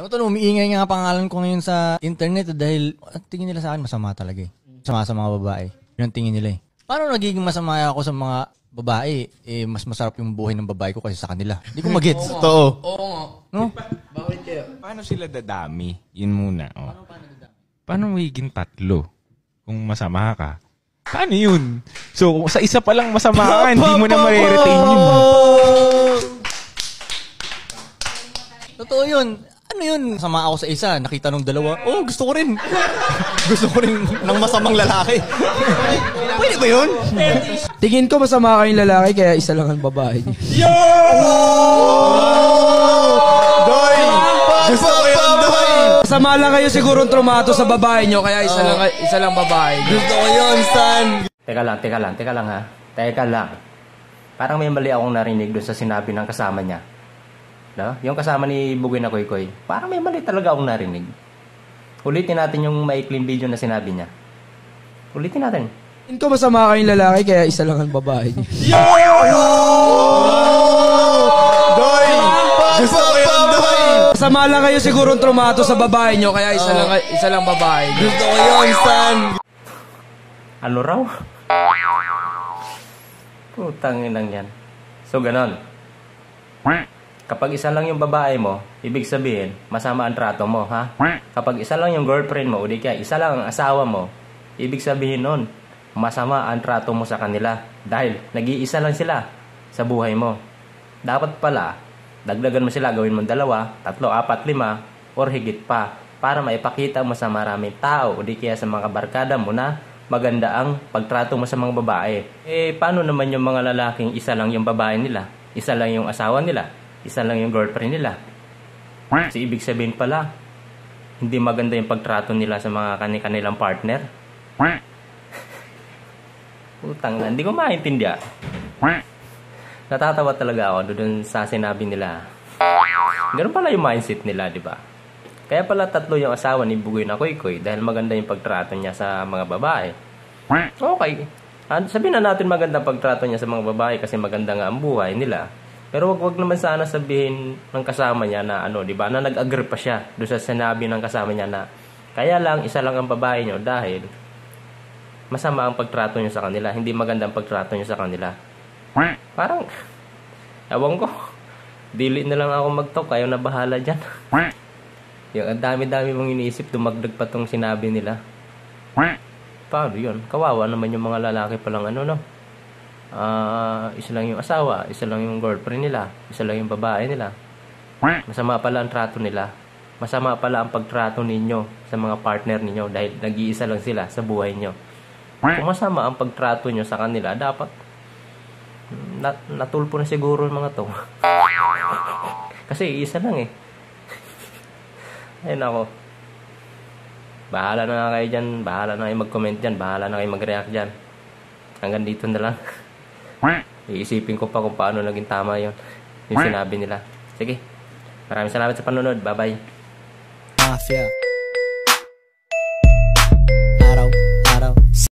Alam mo to, umiingay nga pangalan ko ngayon sa internet dahil ang tingin nila sa akin masama talaga eh. Masama sa mga babae. Yun ang tingin nila eh. Paano nagiging masama ako sa mga babae? Eh, mas masarap yung buhay ng babae ko kasi sa kanila. Hindi ko magets. Totoo. Oo nga. No? Bakit kaya? Paano sila dadami? Yun muna. Oh. Paano magiging tatlo? Kung masama ka. Paano yun? So, sa isa pa lang masama ka, hindi mo na ma-retain yun. Totoo yun. Ano yun? Sama ako sa isa, nakita nung dalawa. Oh, gusto ko rin. gusto ko rin ng masamang lalaki. Pwede ba yun? Tingin ko masama kayong lalaki kaya isa lang ang babae niyo. Doy! Gusto ko yun, Doy! Masama lang kayo siguro trumato sa babae nyo kaya isa lang isa lang babae. Gusto ko yun, Stan. Teka lang, teka lang, teka lang ha. Teka lang. Parang may mali akong narinig doon sa sinabi ng kasama niya. No? Yung kasama ni Bugoy na Koy Koy. Parang may mali talaga akong narinig. Ulitin natin yung maikling video na sinabi niya. Ulitin natin. Tingin ko masama kayong lalaki kaya isa lang ang babae niyo. Doy! Gusto ko yun, Doy! Masama lang kayo siguro trumato sa babae nyo kaya isa lang isa lang babae niyo. Gusto ko yun, Stan. Ano raw? Putang inang yan. So, ganon. Kapag isa lang yung babae mo, ibig sabihin, masama ang trato mo, ha? Kapag isa lang yung girlfriend mo, o di kaya isa lang ang asawa mo, ibig sabihin nun, masama ang trato mo sa kanila. Dahil, nag-iisa lang sila sa buhay mo. Dapat pala, dagdagan mo sila, gawin mo dalawa, tatlo, apat, lima, or higit pa, para maipakita mo sa maraming tao, o di kaya sa mga barkada mo na maganda ang pagtrato mo sa mga babae. Eh, paano naman yung mga lalaking isa lang yung babae nila? Isa lang yung asawa nila? Isa lang yung girlfriend nila? Kasi ibig sabihin pala, hindi maganda yung pagtrato nila sa mga kanilang partner. Utang na, hindi ko maintindihan. Natatawa talaga ako doon sa sinabi nila. Ganun pala yung mindset nila, di ba? Kaya pala tatlo yung asawa ni Bugoy na Koy Koy dahil maganda yung pagtrato niya sa mga babae. Okay. Ah, Sabihin na natin maganda pagtrato niya sa mga babae kasi maganda nga ang buhay nila. Pero wag wag naman sana sabihin ng kasama niya na ano, 'di ba? Na nag-agree pa siya do sa sinabi ng kasama niya na kaya lang isa lang ang babae niyo dahil masama ang pagtrato niyo sa kanila, hindi maganda ang pagtrato niyo sa kanila. Parang ewan ko. Dili na lang ako mag-talk, kayo na bahala diyan. Yung ang dami-dami mong iniisip, dumagdag pa tong sinabi nila. Paano yun? Kawawa naman yung mga lalaki palang ano, no? Ah, isa lang yung asawa, isa lang yung girlfriend nila, isa lang yung babae nila. Masama pala ang trato nila. Masama pala ang pagtrato ninyo sa mga partner ninyo dahil nag-iisa lang sila sa buhay nyo. Kung masama ang pagtrato nyo sa kanila, dapat nat natulpo na siguro yung mga to. Kasi isa lang eh. Ayun ako. Bahala na kayo dyan. Bahala na kayo mag-comment dyan. Bahala na kayo mag-react dyan. Hanggang dito na lang. Iisipin ko pa kung paano naging tama yon Yung sinabi nila. Sige. Maraming salamat sa panonood. Bye-bye. Mafia.